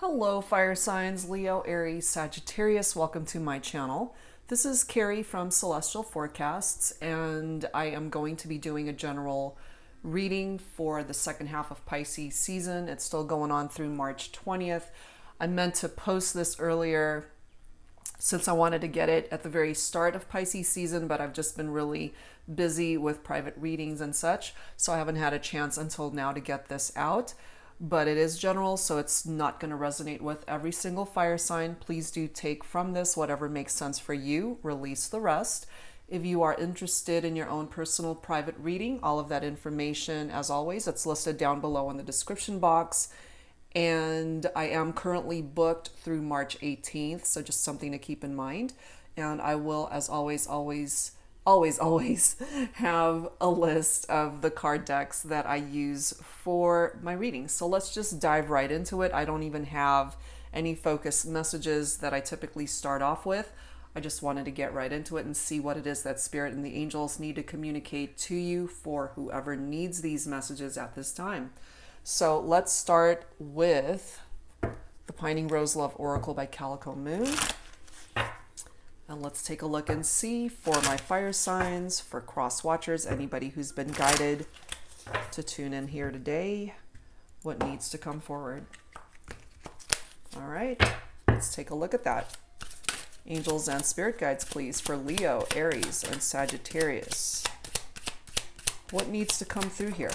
Hello, fire signs, Leo, Aries, Sagittarius. Welcome to my channel. This is Carrie from Celestial Forecasts, and I am going to be doing a general reading for the second half of Pisces season. It's still going on through March 20th. I meant to post this earlier since I wanted to get it at the very start of Pisces season, but I've just been really busy with private readings and such, so I haven't had a chance until now to get this out but it is general, so it's not going to resonate with every single fire sign. Please do take from this whatever makes sense for you, release the rest. If you are interested in your own personal private reading, all of that information, as always, it's listed down below in the description box. And I am currently booked through March 18th, so just something to keep in mind. And I will, as always, always always, always have a list of the card decks that I use for my readings. So let's just dive right into it. I don't even have any focus messages that I typically start off with. I just wanted to get right into it and see what it is that Spirit and the angels need to communicate to you for whoever needs these messages at this time. So let's start with the Pining Rose Love Oracle by Calico Moon. And let's take a look and see for my fire signs, for cross watchers, anybody who's been guided to tune in here today, what needs to come forward. All right, let's take a look at that. Angels and spirit guides, please, for Leo, Aries, and Sagittarius. What needs to come through here?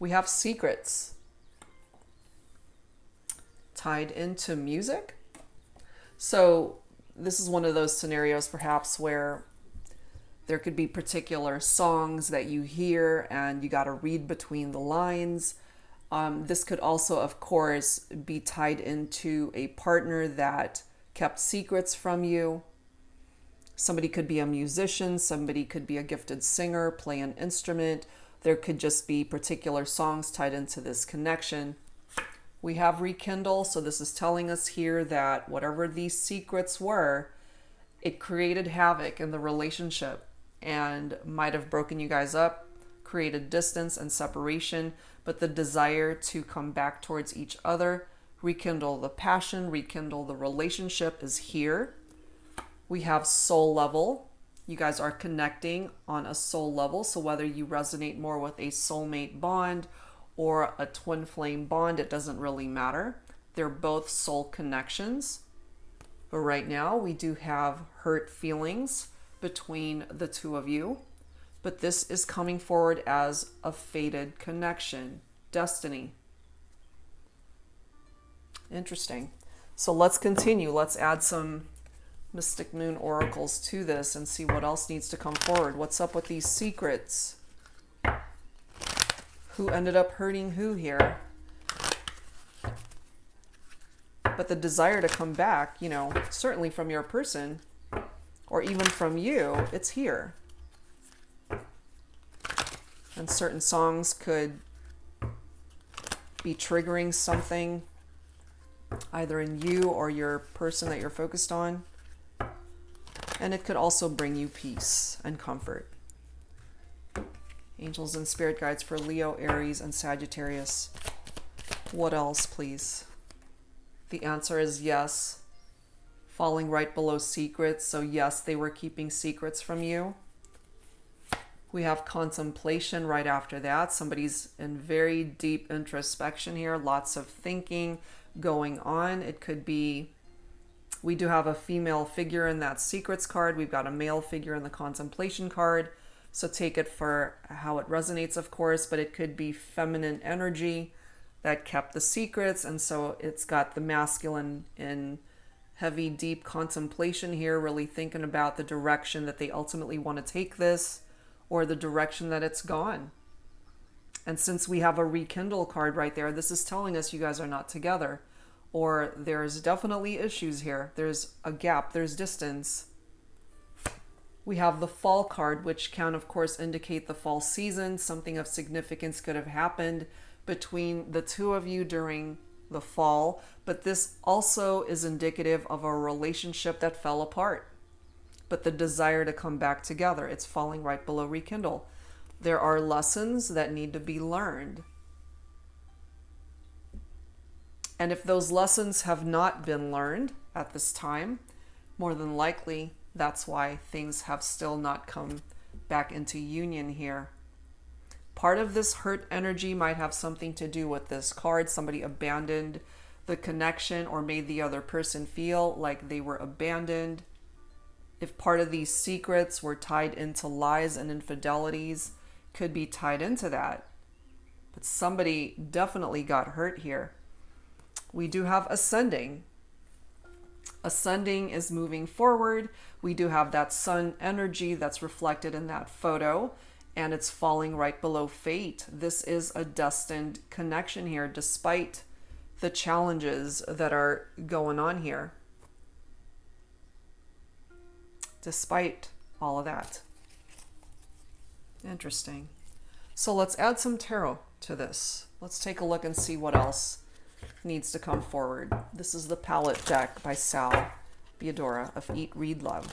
We have secrets tied into music. So this is one of those scenarios perhaps where there could be particular songs that you hear and you got to read between the lines. Um, this could also, of course, be tied into a partner that kept secrets from you. Somebody could be a musician, somebody could be a gifted singer, play an instrument. There could just be particular songs tied into this connection. We have rekindle, so this is telling us here that whatever these secrets were, it created havoc in the relationship and might have broken you guys up, created distance and separation, but the desire to come back towards each other, rekindle the passion, rekindle the relationship is here. We have soul level. You guys are connecting on a soul level, so whether you resonate more with a soulmate bond or a twin flame bond, it doesn't really matter. They're both soul connections. But right now, we do have hurt feelings between the two of you. But this is coming forward as a fated connection, destiny. Interesting. So let's continue. Let's add some Mystic Moon oracles to this and see what else needs to come forward. What's up with these secrets? Who ended up hurting who here. But the desire to come back, you know, certainly from your person or even from you, it's here. And certain songs could be triggering something either in you or your person that you're focused on. And it could also bring you peace and comfort angels and spirit guides for Leo, Aries, and Sagittarius. What else, please? The answer is yes. Falling right below secrets. So, yes, they were keeping secrets from you. We have contemplation right after that. Somebody's in very deep introspection here, lots of thinking going on. It could be, we do have a female figure in that secrets card. We've got a male figure in the contemplation card. So take it for how it resonates, of course, but it could be feminine energy that kept the secrets. And so it's got the masculine in heavy, deep contemplation here, really thinking about the direction that they ultimately want to take this or the direction that it's gone. And since we have a rekindle card right there, this is telling us you guys are not together or there's definitely issues here. There's a gap, there's distance we have the fall card, which can, of course, indicate the fall season. Something of significance could have happened between the two of you during the fall, but this also is indicative of a relationship that fell apart. But the desire to come back together, it's falling right below rekindle. There are lessons that need to be learned. And if those lessons have not been learned at this time, more than likely that's why things have still not come back into union here. Part of this hurt energy might have something to do with this card. Somebody abandoned the connection or made the other person feel like they were abandoned. If part of these secrets were tied into lies and infidelities, could be tied into that. But somebody definitely got hurt here. We do have ascending. Ascending is moving forward. We do have that sun energy that's reflected in that photo, and it's falling right below fate. This is a destined connection here, despite the challenges that are going on here. Despite all of that. Interesting. So let's add some tarot to this. Let's take a look and see what else needs to come forward. This is the Palette deck by Sal Biadora of Eat, Read, Love.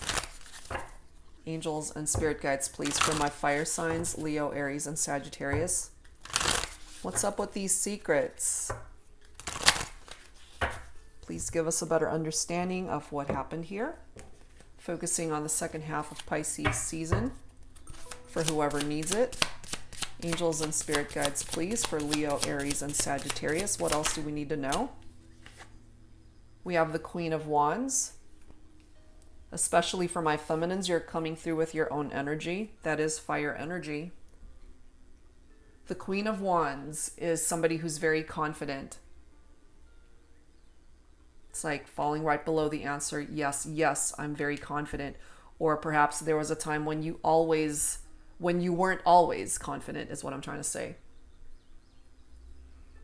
Angels and spirit guides, please, for my fire signs, Leo, Aries, and Sagittarius. What's up with these secrets? Please give us a better understanding of what happened here. Focusing on the second half of Pisces season for whoever needs it. Angels and spirit guides, please, for Leo, Aries, and Sagittarius. What else do we need to know? We have the Queen of Wands. Especially for my feminines, you're coming through with your own energy. That is fire energy. The Queen of Wands is somebody who's very confident. It's like falling right below the answer, yes, yes, I'm very confident. Or perhaps there was a time when you always when you weren't always confident, is what I'm trying to say.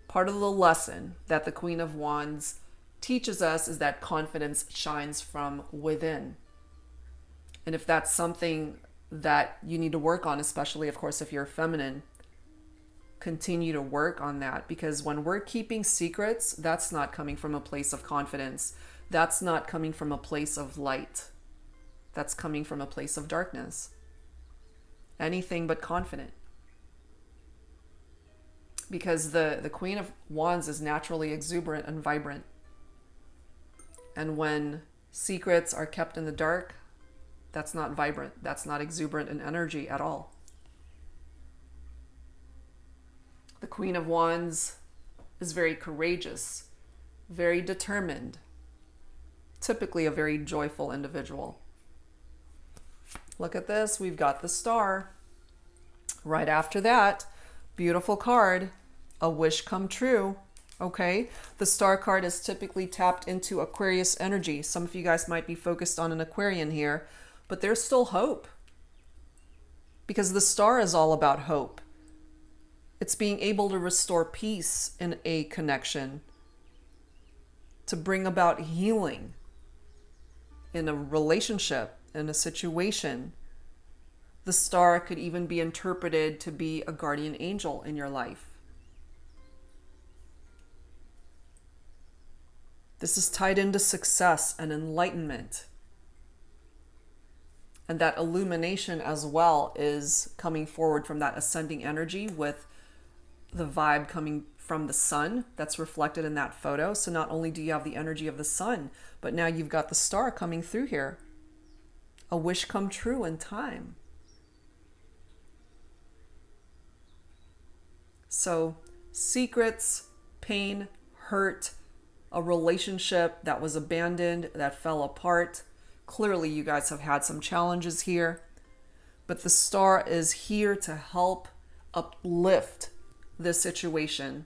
Part of the lesson that the Queen of Wands teaches us is that confidence shines from within. And if that's something that you need to work on, especially, of course, if you're feminine, continue to work on that because when we're keeping secrets, that's not coming from a place of confidence. That's not coming from a place of light. That's coming from a place of darkness anything but confident. Because the, the Queen of Wands is naturally exuberant and vibrant. And when secrets are kept in the dark, that's not vibrant. That's not exuberant in energy at all. The Queen of Wands is very courageous, very determined, typically a very joyful individual. Look at this. We've got the star. Right after that, beautiful card, a wish come true. Okay, the star card is typically tapped into Aquarius energy. Some of you guys might be focused on an Aquarian here, but there's still hope because the star is all about hope. It's being able to restore peace in a connection, to bring about healing in a relationship, in a situation. The star could even be interpreted to be a guardian angel in your life. This is tied into success and enlightenment. And that illumination as well is coming forward from that ascending energy with the vibe coming from the sun that's reflected in that photo. So not only do you have the energy of the sun, but now you've got the star coming through here a wish come true in time. So, secrets, pain, hurt, a relationship that was abandoned, that fell apart. Clearly, you guys have had some challenges here, but the star is here to help uplift this situation.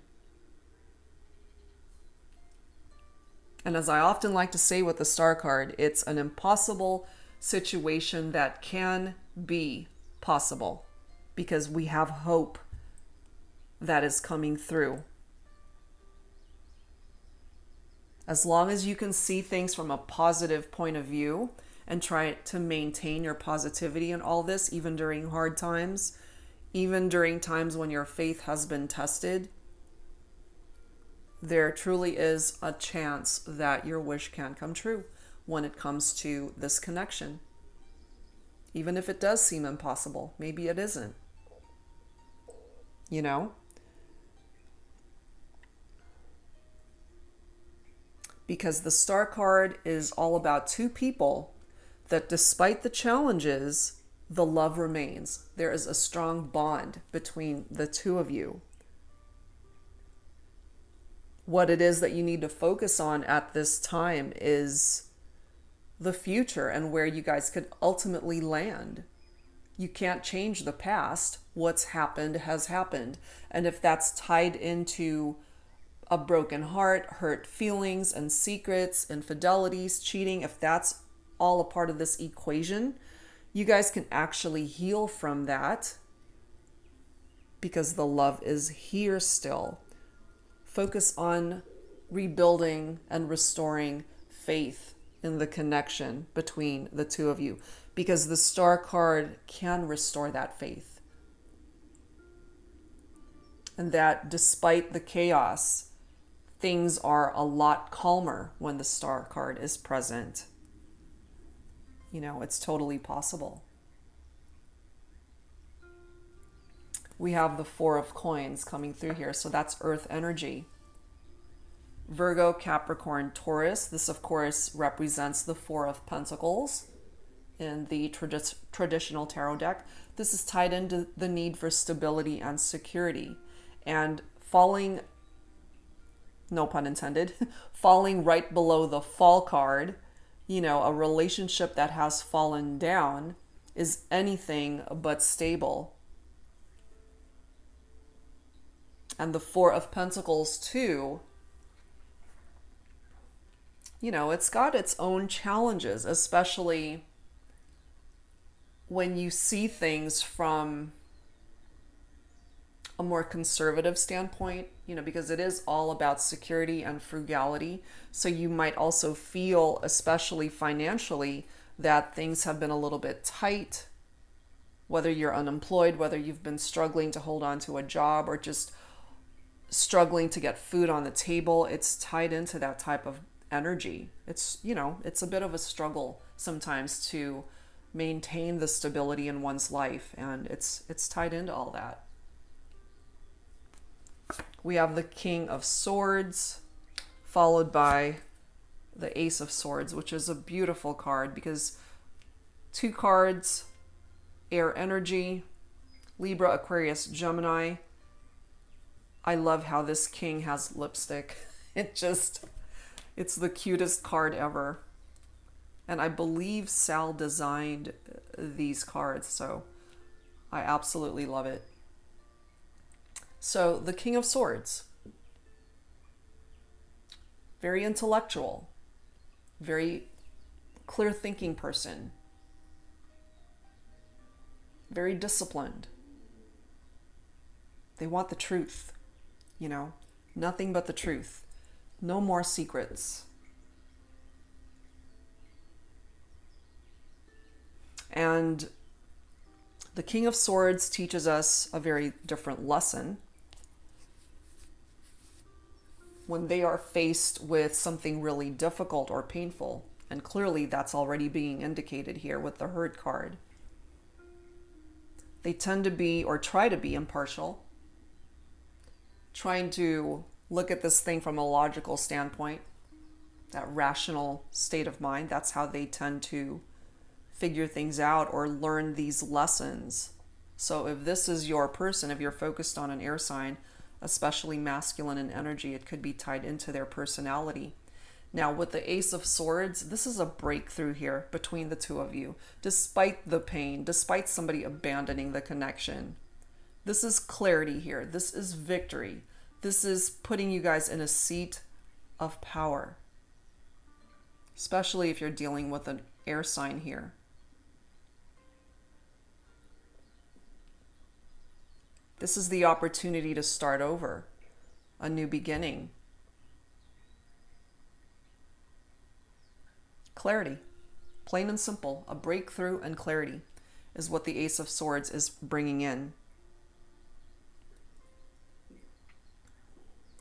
And as I often like to say with the star card, it's an impossible situation that can be possible because we have hope that is coming through. As long as you can see things from a positive point of view and try to maintain your positivity in all this, even during hard times, even during times when your faith has been tested, there truly is a chance that your wish can come true when it comes to this connection. Even if it does seem impossible, maybe it isn't. You know? Because the star card is all about two people that despite the challenges, the love remains. There is a strong bond between the two of you. What it is that you need to focus on at this time is the future and where you guys could ultimately land. You can't change the past. What's happened has happened. And if that's tied into a broken heart, hurt feelings and secrets, infidelities, cheating, if that's all a part of this equation, you guys can actually heal from that because the love is here still. Focus on rebuilding and restoring faith in the connection between the two of you because the star card can restore that faith. And that despite the chaos, things are a lot calmer when the star card is present. You know, it's totally possible. We have the Four of Coins coming through here, so that's Earth energy. Virgo, Capricorn, Taurus. This, of course, represents the Four of Pentacles in the tradi- traditional tarot deck. This is tied into the need for stability and security. And falling, no pun intended, falling right below the fall card you know, a relationship that has fallen down is anything but stable. And the Four of Pentacles, too, you know, it's got its own challenges, especially when you see things from a more conservative standpoint, you know, because it is all about security and frugality. So you might also feel, especially financially, that things have been a little bit tight, whether you're unemployed, whether you've been struggling to hold on to a job or just struggling to get food on the table. It's tied into that type of energy. It's, you know, it's a bit of a struggle sometimes to maintain the stability in one's life and it's it's tied into all that. We have the King of Swords, followed by the Ace of Swords, which is a beautiful card because two cards, air energy, Libra, Aquarius, Gemini. I love how this king has lipstick. It just, it's the cutest card ever. And I believe Sal designed these cards, so I absolutely love it. So, the King of Swords, very intellectual, very clear thinking person, very disciplined. They want the truth, you know, nothing but the truth, no more secrets. And the King of Swords teaches us a very different lesson when they are faced with something really difficult or painful. And clearly, that's already being indicated here with the hurt card. They tend to be, or try to be, impartial, trying to look at this thing from a logical standpoint, that rational state of mind. That's how they tend to figure things out or learn these lessons. So, if this is your person, if you're focused on an air sign, especially masculine in energy. It could be tied into their personality. Now, with the Ace of Swords, this is a breakthrough here between the two of you, despite the pain, despite somebody abandoning the connection. This is clarity here. This is victory. This is putting you guys in a seat of power, especially if you're dealing with an air sign here. This is the opportunity to start over, a new beginning. Clarity, plain and simple, a breakthrough and clarity is what the Ace of Swords is bringing in.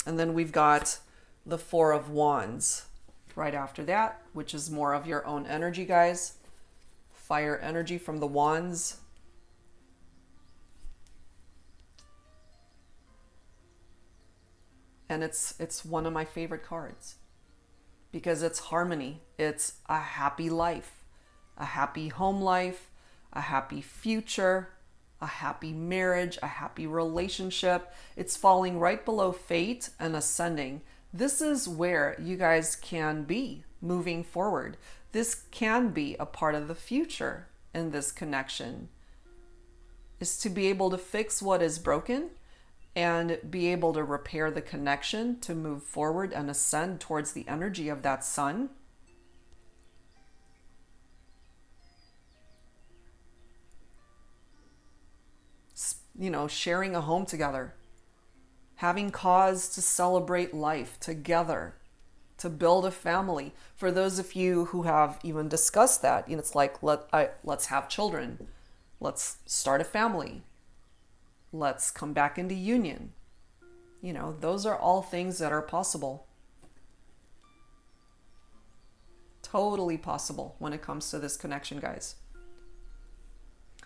And then we've got the Four of Wands right after that, which is more of your own energy, guys. Fire energy from the Wands and it's it's one of my favorite cards because it's harmony. It's a happy life, a happy home life, a happy future, a happy marriage, a happy relationship. It's falling right below fate and ascending. This is where you guys can be moving forward. This can be a part of the future in this connection. Is to be able to fix what is broken and be able to repair the connection to move forward and ascend towards the energy of that sun. You know, sharing a home together, having cause to celebrate life together, to build a family. For those of you who have even discussed that, you know, it's like let I, let's have children, let's start a family, let's come back into union. You know, those are all things that are possible. Totally possible when it comes to this connection, guys.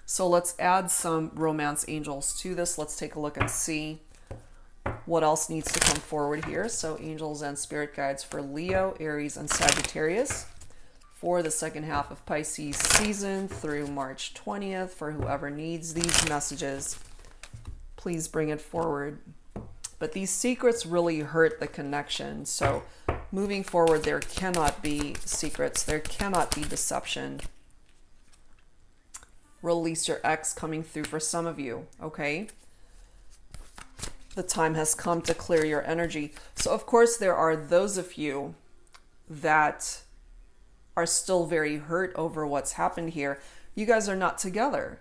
So let's add some romance angels to this. Let's take a look and see what else needs to come forward here. So angels and spirit guides for Leo, Aries, and Sagittarius for the second half of Pisces season through March 20th for whoever needs these messages please bring it forward. But these secrets really hurt the connection. So moving forward, there cannot be secrets, there cannot be deception. Release your ex coming through for some of you, okay? The time has come to clear your energy. So, of course, there are those of you that are still very hurt over what's happened here. You guys are not together.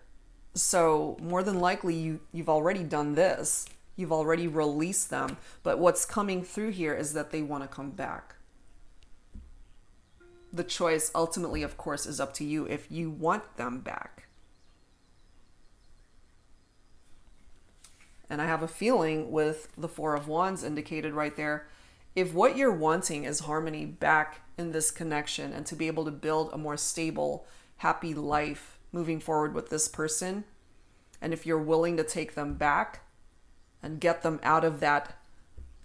So more than likely you you've already done this. You've already released them, but what's coming through here is that they want to come back. The choice ultimately of course is up to you if you want them back. And I have a feeling with the 4 of wands indicated right there, if what you're wanting is harmony back in this connection and to be able to build a more stable, happy life moving forward with this person. And if you're willing to take them back and get them out of that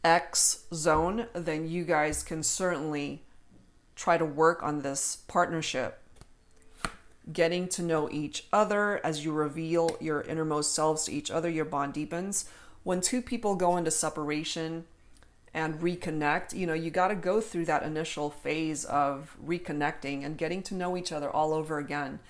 X zone, then you guys can certainly try to work on this partnership. Getting to know each other as you reveal your innermost selves to each other, your bond deepens. When two people go into separation and reconnect, you know, you got to go through that initial phase of reconnecting and getting to know each other all over again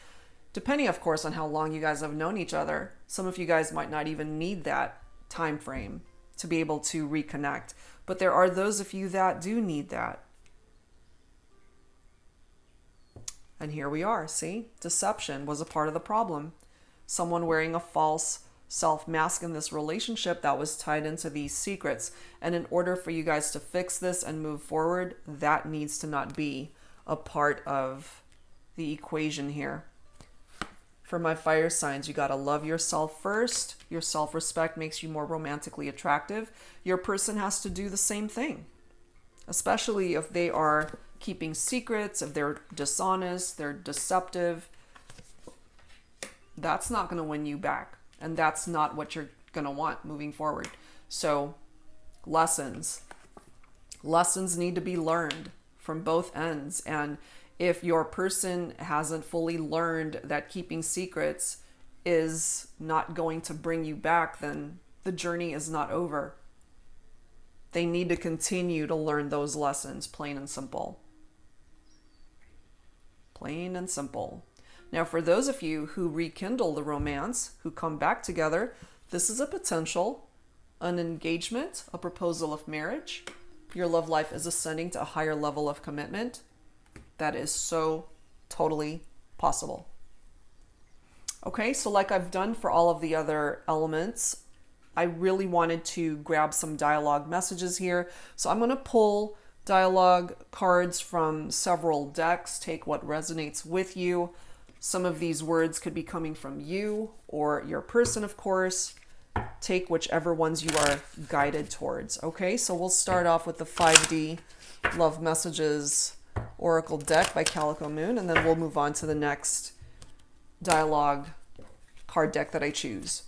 depending of course on how long you guys have known each other some of you guys might not even need that time frame to be able to reconnect. But there are those of you that do need that. And here we are see? Deception was a part of the problem. Someone wearing a false self mask in this relationship that was tied into these secrets. And in order for you guys to fix this and move forward that needs to not be a part of the equation here for my fire signs, you got to love yourself first. Your self respect makes you more romantically attractive. Your person has to do the same thing, especially if they are keeping secrets, if they're dishonest, they're deceptive. That's not going to win you back. And that's not what you're going to want moving forward. So, lessons. Lessons need to be learned from both ends. And if your person hasn't fully learned that keeping secrets is not going to bring you back, then the journey is not over. They need to continue to learn those lessons, plain and simple. Plain and simple. Now, for those of you who rekindle the romance, who come back together, this is a potential, an engagement, a proposal of marriage. Your love life is ascending to a higher level of commitment that is so totally possible. Okay, so like I've done for all of the other elements, I really wanted to grab some dialogue messages here. So I'm going to pull dialogue cards from several decks, take what resonates with you. Some of these words could be coming from you or your person, of course. Take whichever ones you are guided towards. Okay, so we'll start off with the 5D love messages Oracle deck by Calico Moon, and then we'll move on to the next dialogue card deck that I choose.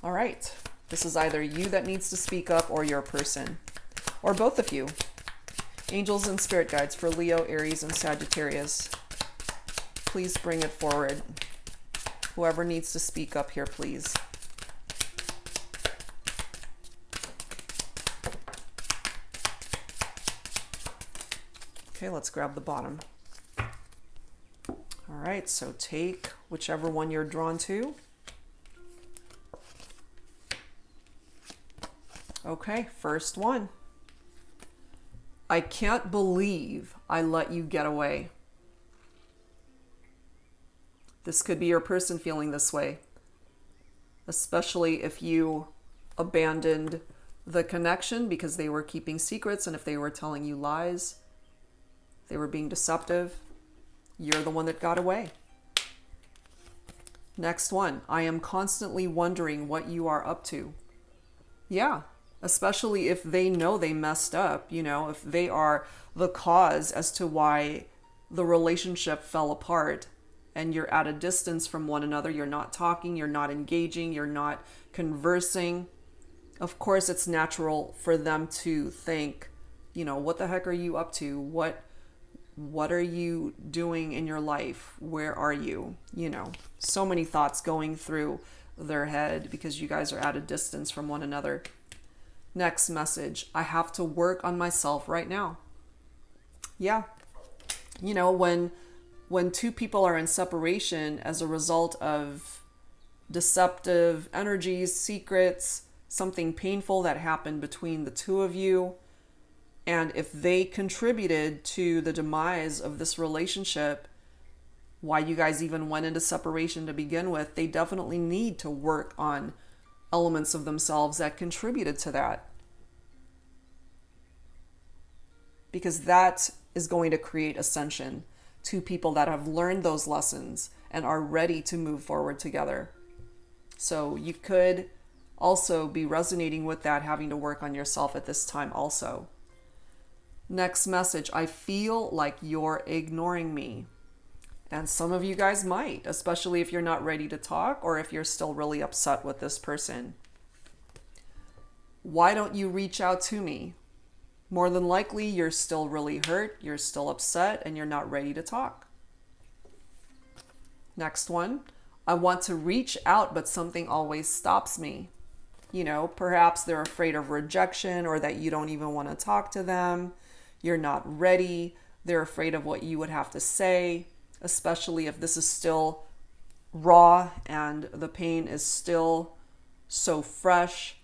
All right, this is either you that needs to speak up or your person, or both of you. Angels and spirit guides for Leo, Aries, and Sagittarius. Please bring it forward. Whoever needs to speak up here, please. Okay, let's grab the bottom. All right, so take whichever one you're drawn to. Okay, first one. I can't believe I let you get away. This could be your person feeling this way, especially if you abandoned the connection because they were keeping secrets and if they were telling you lies, they were being deceptive. You're the one that got away. Next one. I am constantly wondering what you are up to. Yeah, especially if they know they messed up, you know, if they are the cause as to why the relationship fell apart and you're at a distance from one another, you're not talking, you're not engaging, you're not conversing. Of course, it's natural for them to think, you know, what the heck are you up to? What what are you doing in your life? Where are you? You know, so many thoughts going through their head because you guys are at a distance from one another. Next message I have to work on myself right now. Yeah. You know, when when two people are in separation as a result of deceptive energies, secrets, something painful that happened between the two of you, and if they contributed to the demise of this relationship, why you guys even went into separation to begin with, they definitely need to work on elements of themselves that contributed to that. Because that is going to create ascension to people that have learned those lessons and are ready to move forward together. So you could also be resonating with that, having to work on yourself at this time, also. Next message I feel like you're ignoring me. And some of you guys might, especially if you're not ready to talk or if you're still really upset with this person. Why don't you reach out to me? More than likely, you're still really hurt, you're still upset, and you're not ready to talk. Next one. I want to reach out, but something always stops me. You know, perhaps they're afraid of rejection or that you don't even want to talk to them. You're not ready. They're afraid of what you would have to say especially if this is still raw and the pain is still so fresh.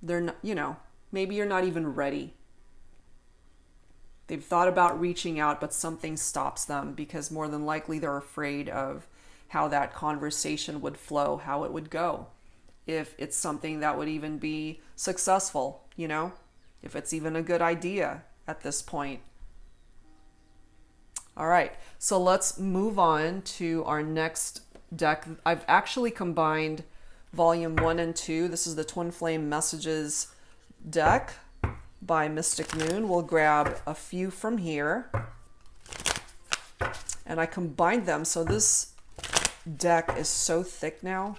They're not, you know, maybe you're not even ready. They've thought about reaching out, but something stops them because more than likely they're afraid of how that conversation would flow, how it would go. If it's something that would even be successful, you know, if it's even a good idea at this point. All right, so let's move on to our next deck. I've actually combined volume one and two. This is the Twin Flame Messages deck by Mystic Moon. We'll grab a few from here. And I combined them. So this deck is so thick now.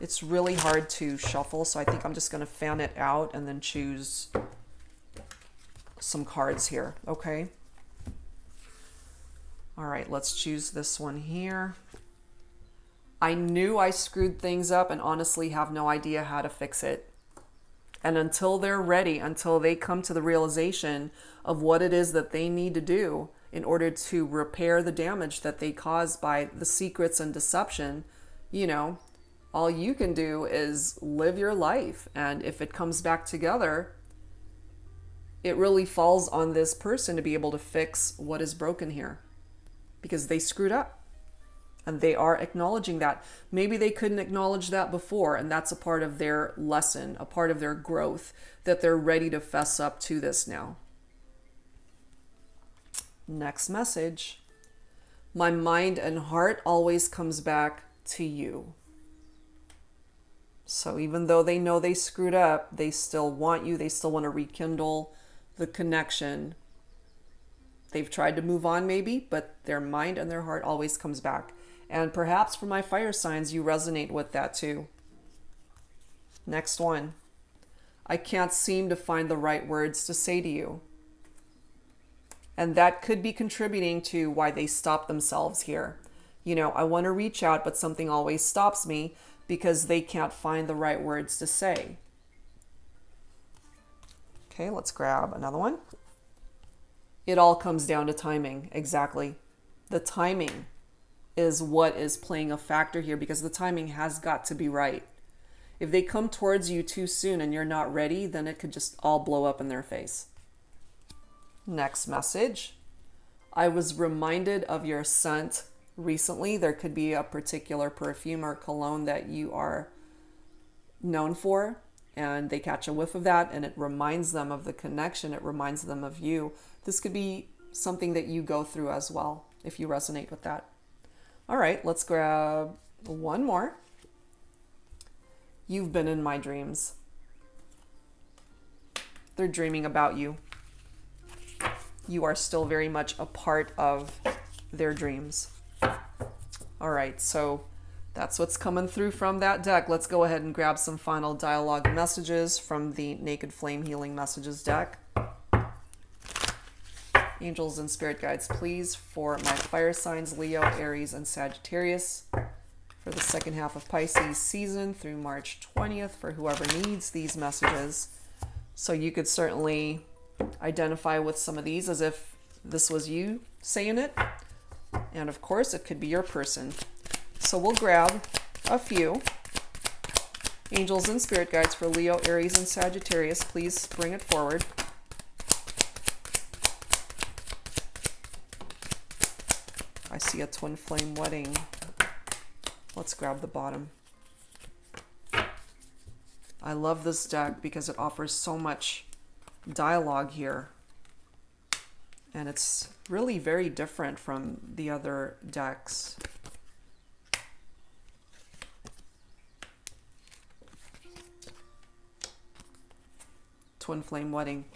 It's really hard to shuffle. So I think I'm just going to fan it out and then choose some cards here. Okay. All right, let's choose this one here. I knew I screwed things up and honestly have no idea how to fix it. And until they're ready, until they come to the realization of what it is that they need to do in order to repair the damage that they caused by the secrets and deception, you know, all you can do is live your life. And if it comes back together, it really falls on this person to be able to fix what is broken here because they screwed up and they are acknowledging that. Maybe they couldn't acknowledge that before, and that's a part of their lesson, a part of their growth, that they're ready to fess up to this now. Next message. My mind and heart always comes back to you. So even though they know they screwed up, they still want you, they still want to rekindle the connection they've tried to move on maybe, but their mind and their heart always comes back. And perhaps for my fire signs, you resonate with that too. Next one. I can't seem to find the right words to say to you. And that could be contributing to why they stop themselves here. You know, I want to reach out, but something always stops me because they can't find the right words to say. Okay, let's grab another one. It all comes down to timing. Exactly. The timing is what is playing a factor here because the timing has got to be right. If they come towards you too soon and you're not ready, then it could just all blow up in their face. Next message. I was reminded of your scent recently. There could be a particular perfume or cologne that you are known for, and they catch a whiff of that, and it reminds them of the connection. It reminds them of you. This could be something that you go through as well if you resonate with that. All right, let's grab one more. You've been in my dreams. They're dreaming about you you are still very much a part of their dreams. All right, so that's what's coming through from that deck. Let's go ahead and grab some final dialogue messages from the Naked Flame Healing Messages deck. Angels and spirit guides, please, for my fire signs Leo, Aries, and Sagittarius for the second half of Pisces season through March 20th for whoever needs these messages. So you could certainly identify with some of these as if this was you saying it. And of course, it could be your person. So we'll grab a few. Angels and spirit guides for Leo, Aries, and Sagittarius. Please bring it forward. I see a twin flame wedding. Let's grab the bottom. I love this deck because it offers so much dialogue here. And it's really very different from the other decks. Twin Flame Wedding.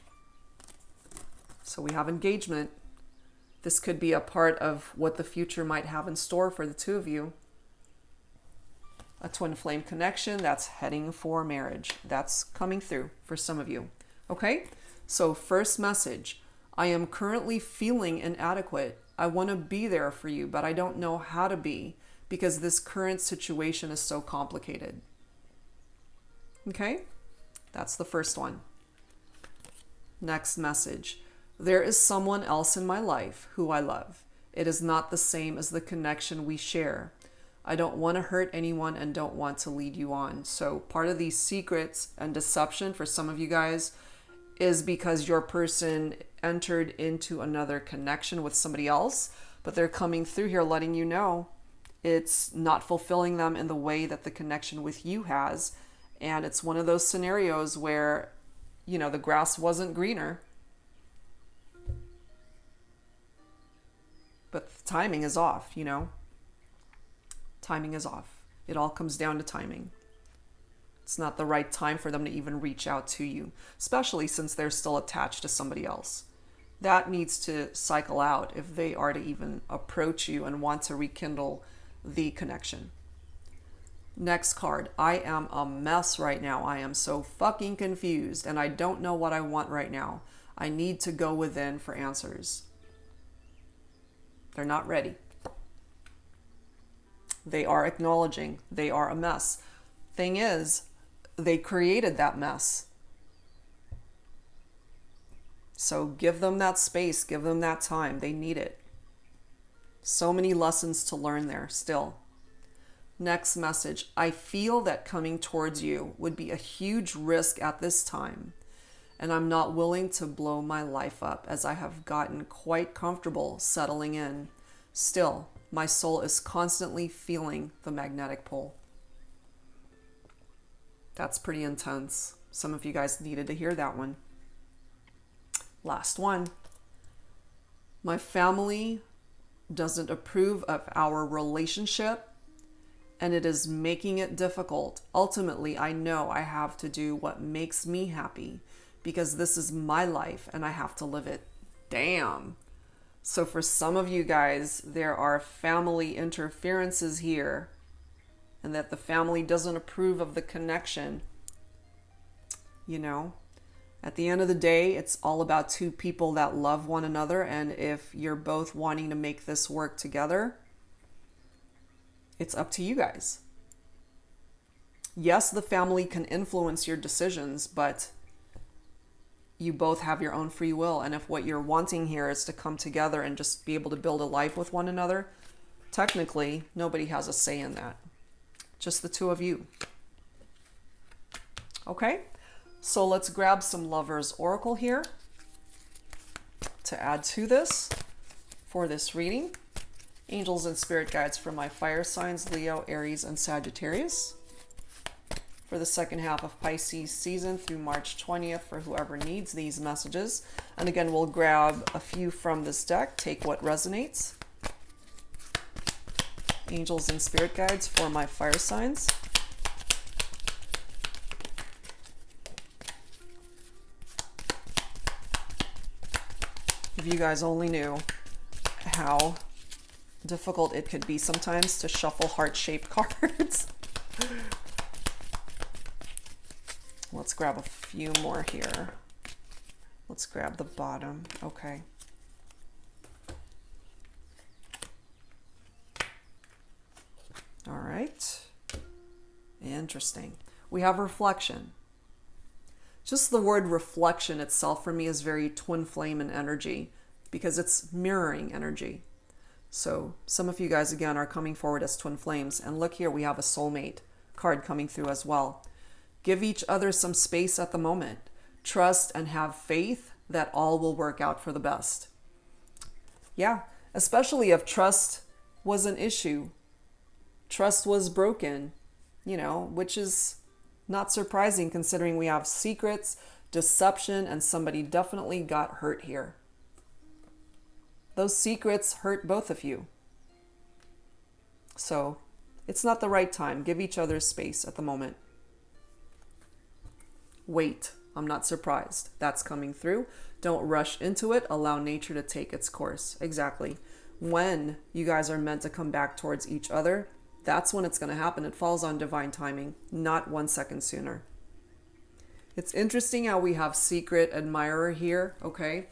So we have engagement. This could be a part of what the future might have in store for the two of you. A twin flame connection that's heading for marriage. That's coming through for some of you. Okay? So, first message I am currently feeling inadequate. I want to be there for you, but I don't know how to be because this current situation is so complicated. Okay? That's the first one. Next message There is someone else in my life who I love. It is not the same as the connection we share. I don't want to hurt anyone and don't want to lead you on. So, part of these secrets and deception for some of you guys is because your person entered into another connection with somebody else, but they're coming through here letting you know it's not fulfilling them in the way that the connection with you has. And it's one of those scenarios where, you know, the grass wasn't greener. But timing is off, you know? Timing is off. It all comes down to timing. It's not the right time for them to even reach out to you, especially since they're still attached to somebody else. That needs to cycle out if they are to even approach you and want to rekindle the connection. Next card. I am a mess right now. I am so fucking confused and I don't know what I want right now. I need to go within for answers. They're not ready. They are acknowledging they are a mess. Thing is, they created that mess. So give them that space, give them that time. They need it. So many lessons to learn there still. Next message I feel that coming towards you would be a huge risk at this time, and I'm not willing to blow my life up as I have gotten quite comfortable settling in. Still, my soul is constantly feeling the magnetic pull. That's pretty intense. Some of you guys needed to hear that one. Last one. My family doesn't approve of our relationship and it is making it difficult. Ultimately, I know I have to do what makes me happy because this is my life and I have to live it. Damn. So, for some of you guys, there are family interferences here and that the family doesn't approve of the connection, you know, At the end of the day, it's all about two people that love one another. And if you're both wanting to make this work together, it's up to you guys. Yes, the family can influence your decisions, but you both have your own free will. And if what you're wanting here is to come together and just be able to build a life with one another, technically, nobody has a say in that. Just the two of you. Okay, so let's grab some Lover's Oracle here to add to this for this reading. Angels and spirit guides for my fire signs, Leo, Aries, and Sagittarius for the second half of Pisces season through March 20th for whoever needs these messages. And again, we'll grab a few from this deck, take what resonates. Angels and Spirit Guides for my fire signs. If you guys only knew how difficult it could be sometimes to shuffle heart-shaped cards. Let's grab a few more here. Let's grab the bottom. Okay. All right. Interesting. We have reflection. Just the word reflection itself for me is very twin flame and energy because it's mirroring energy. So some of you guys again are coming forward as twin flames. And look here, we have a soulmate card coming through as well. Give each other some space at the moment. Trust and have faith that all will work out for the best. Yeah, especially if trust was an issue. Trust was broken, you know, which is not surprising considering we have secrets, deception, and somebody definitely got hurt here. Those secrets hurt both of you. So it's not the right time. Give each other space at the moment. Wait. I'm not surprised. That's coming through. Don't rush into it. Allow nature to take its course. Exactly. When you guys are meant to come back towards each other, that's when it's going to happen. It falls on divine timing, not one second sooner. It's interesting how we have secret admirer here, okay?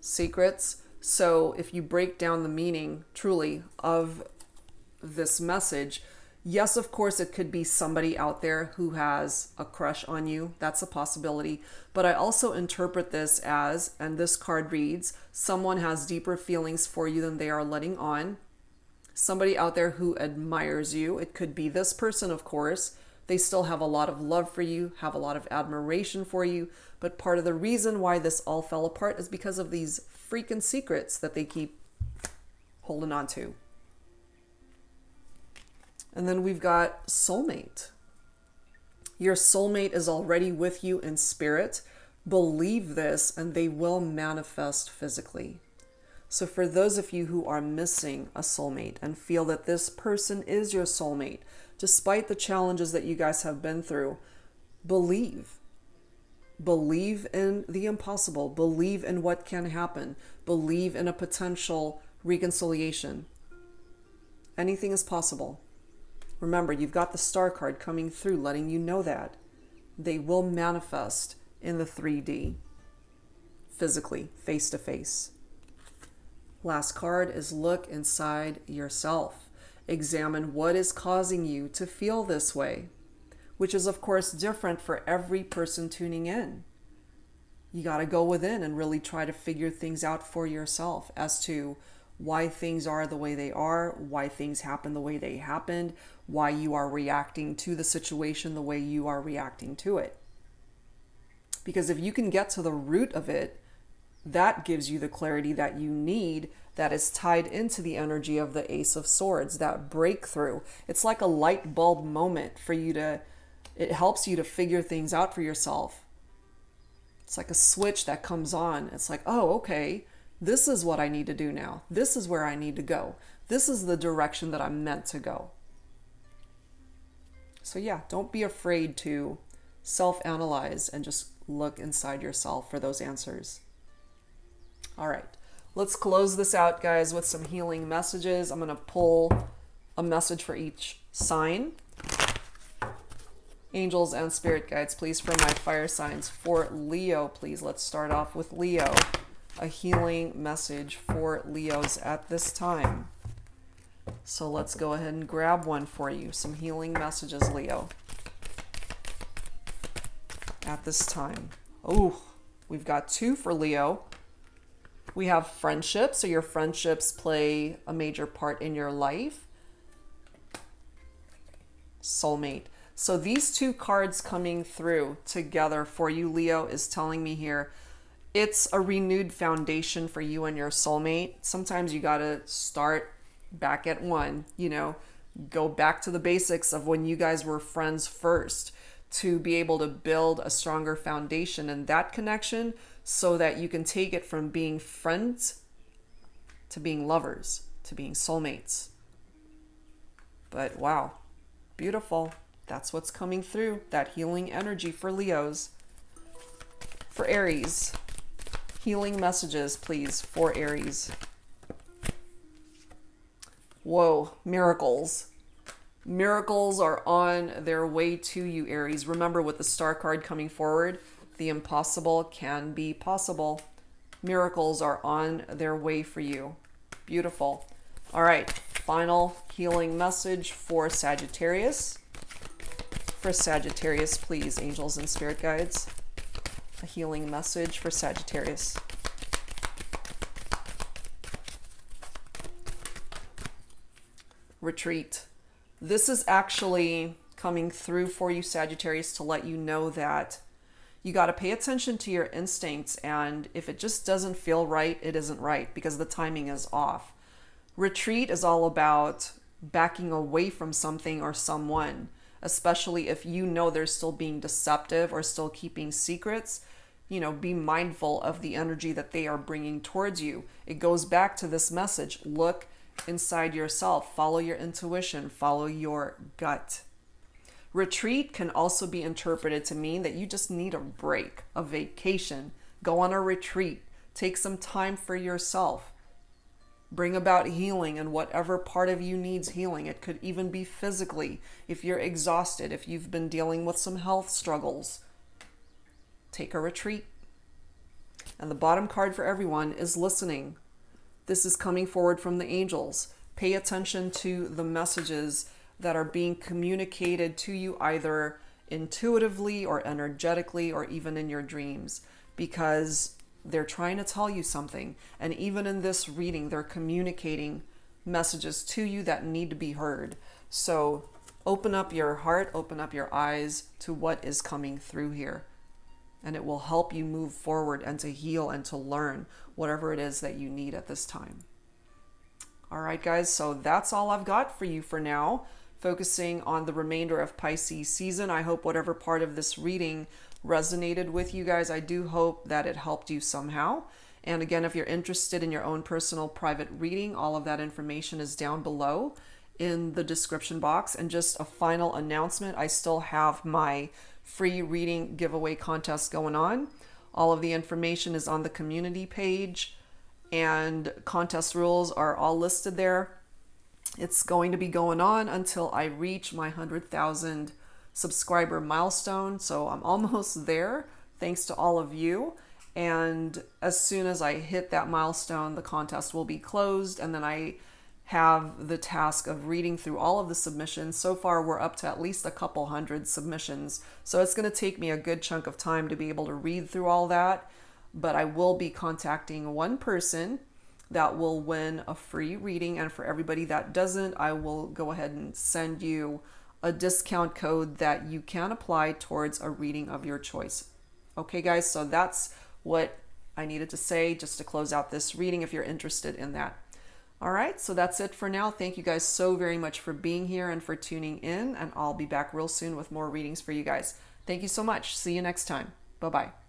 Secrets. So if you break down the meaning truly of this message, Yes, of course, it could be somebody out there who has a crush on you. That's a possibility. But I also interpret this as, and this card reads, someone has deeper feelings for you than they are letting on. Somebody out there who admires you. It could be this person, of course. They still have a lot of love for you, have a lot of admiration for you. But part of the reason why this all fell apart is because of these freaking secrets that they keep holding on to. And then we've got soulmate. Your soulmate is already with you in spirit. Believe this, and they will manifest physically. So, for those of you who are missing a soulmate and feel that this person is your soulmate, despite the challenges that you guys have been through, believe. Believe in the impossible. Believe in what can happen. Believe in a potential reconciliation. Anything is possible. Remember, you've got the star card coming through, letting you know that. They will manifest in the 3D, physically, face to face. Last card is look inside yourself. Examine what is causing you to feel this way, which is, of course, different for every person tuning in. You got to go within and really try to figure things out for yourself as to why things are the way they are, why things happen the way they happened, why you are reacting to the situation the way you are reacting to it. Because if you can get to the root of it, that gives you the clarity that you need that is tied into the energy of the Ace of Swords, that breakthrough. It's like a light bulb moment for you to, it helps you to figure things out for yourself. It's like a switch that comes on. It's like, oh, okay, this is what I need to do now. This is where I need to go. This is the direction that I'm meant to go. So, yeah, don't be afraid to self analyze and just look inside yourself for those answers. All right, let's close this out, guys, with some healing messages. I'm going to pull a message for each sign. Angels and spirit guides, please, for my fire signs. For Leo, please, let's start off with Leo. A healing message for Leos at this time. So let's go ahead and grab one for you. Some healing messages, Leo. At this time. Oh, we've got two for Leo. We have friendships, so your friendships play a major part in your life. Soulmate. So these two cards coming through together for you, Leo, is telling me here it's a renewed foundation for you and your soulmate. Sometimes you got to start back at one, you know, go back to the basics of when you guys were friends first to be able to build a stronger foundation in that connection so that you can take it from being friends to being lovers to being soulmates. But wow, beautiful. That's what's coming through. That healing energy for Leos. For Aries, healing messages, please, for Aries. Whoa, miracles. Miracles are on their way to you, Aries. Remember, with the star card coming forward, the impossible can be possible. Miracles are on their way for you. Beautiful. All right, final healing message for Sagittarius. For Sagittarius, please, angels and spirit guides. A healing message for Sagittarius. retreat. This is actually coming through for you, Sagittarius, to let you know that you got to pay attention to your instincts. And if it just doesn't feel right, it isn't right because the timing is off. Retreat is all about backing away from something or someone, especially if you know they're still being deceptive or still keeping secrets. You know, be mindful of the energy that they are bringing towards you. It goes back to this message look inside yourself. Follow your intuition, follow your gut. Retreat can also be interpreted to mean that you just need a break, a vacation. Go on a retreat, take some time for yourself. Bring about healing in whatever part of you needs healing. It could even be physically. If you're exhausted, if you've been dealing with some health struggles, take a retreat. And the bottom card for everyone is listening. This is coming forward from the angels. Pay attention to the messages that are being communicated to you either intuitively or energetically or even in your dreams because they're trying to tell you something. And even in this reading, they're communicating messages to you that need to be heard. So open up your heart, open up your eyes to what is coming through here and it will help you move forward and to heal and to learn whatever it is that you need at this time. All right, guys, so that's all I've got for you for now. Focusing on the remainder of Pisces season. I hope whatever part of this reading resonated with you guys, I do hope that it helped you somehow. And again, if you're interested in your own personal private reading, all of that information is down below in the description box. And just a final announcement I still have my free reading giveaway contest going on. All of the information is on the community page, and contest rules are all listed there. It's going to be going on until I reach my 100,000 subscriber milestone. So I'm almost there, thanks to all of you. And as soon as I hit that milestone, the contest will be closed, and then I have the task of reading through all of the submissions. So far, we're up to at least a couple hundred submissions. So it's going to take me a good chunk of time to be able to read through all that. But I will be contacting one person that will win a free reading. And for everybody that doesn't, I will go ahead and send you a discount code that you can apply towards a reading of your choice. Okay, guys, so that's what I needed to say just to close out this reading if you're interested in that. All right, so that's it for now. Thank you guys so very much for being here and for tuning in, and I'll be back real soon with more readings for you guys. Thank you so much. See you next time. Bye bye.